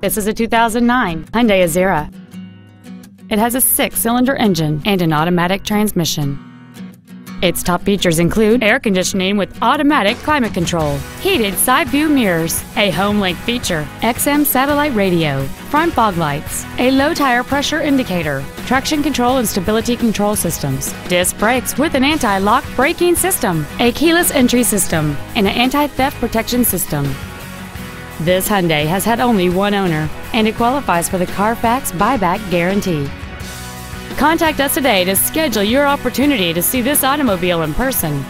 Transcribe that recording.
This is a 2009 Hyundai Azera. It has a six-cylinder engine and an automatic transmission. Its top features include air conditioning with automatic climate control, heated side view mirrors, a home link feature, XM satellite radio, front fog lights, a low tire pressure indicator, traction control and stability control systems, disc brakes with an anti-lock braking system, a keyless entry system, and an anti-theft protection system. This Hyundai has had only one owner, and it qualifies for the Carfax buyback guarantee. Contact us today to schedule your opportunity to see this automobile in person.